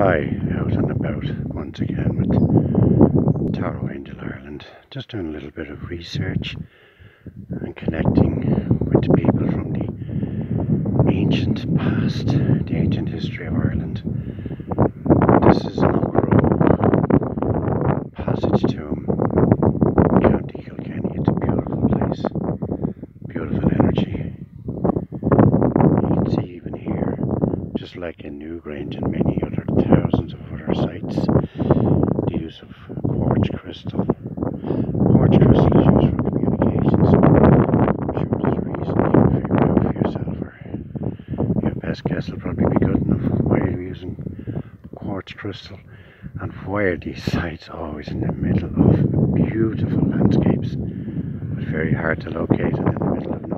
Hi, out and about once again with Taro Angel Ireland. Just doing a little bit of research and connecting with people from the ancient past, the ancient history of Ireland. Just like in Newgrange and many other thousands of other sites, the use of quartz crystal. Quartz crystal is used for communication, so I'm sure there's a reason you can figure it out for yourself, or your best guess will probably be good enough. Why are you using quartz crystal? And why are these sites always in the middle of beautiful landscapes, but very hard to locate and in the middle of